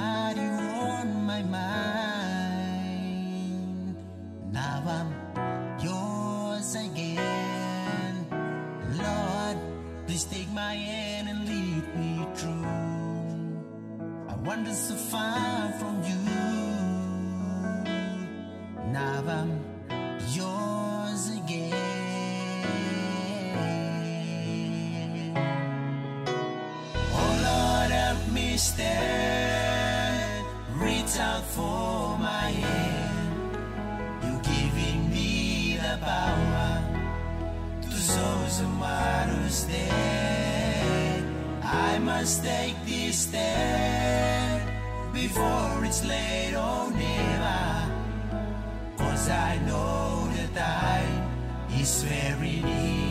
got you on my mind. Now I'm yours again. Lord, please take my hand and lead me through. I wander so far from you. Now I'm yours again. Oh Lord, help me stand. Out for my hand. You're giving me the power to show tomorrow's day. I must take this step before it's late or never. Cause I know the time is very near.